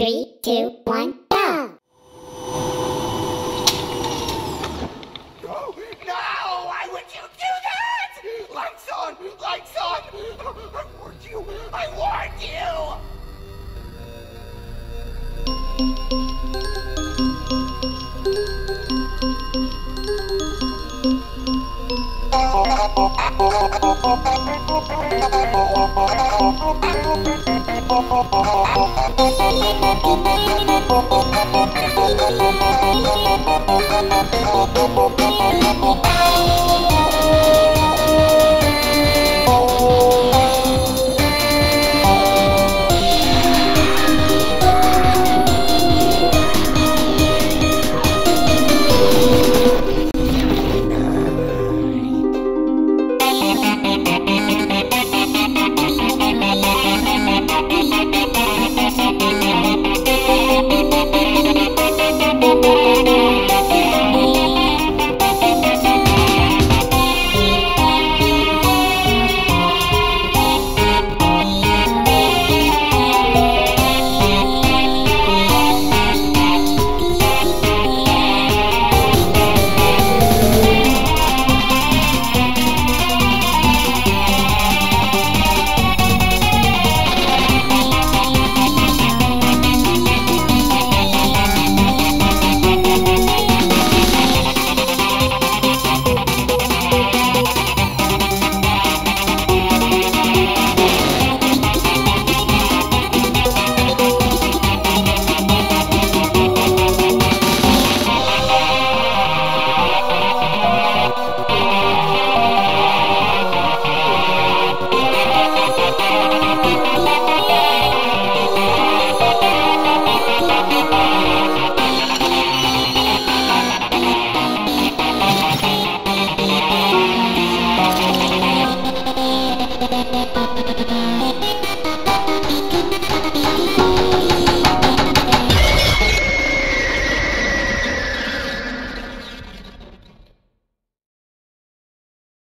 Three, two, one, go! Oh, no! Why would you do that? Lights on! Lights on! I warned you! I warned you! Thank you. Thank you.